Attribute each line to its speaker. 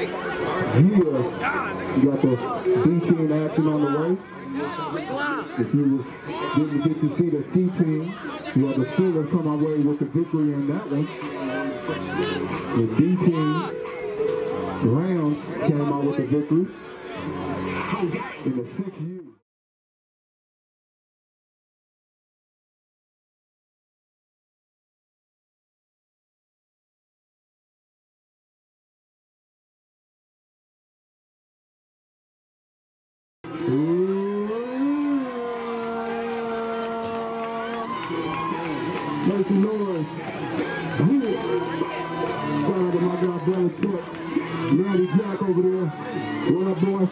Speaker 1: Yeah. Uh, you got the B team action on the way. If you didn't get to see the C team, you have the Steelers come our way with the victory in that one. The D team, Rams came out with the victory in the 6U. Make some noise. Shout out to my guy Brother Chuck. Natty Jack over there. What up, boys?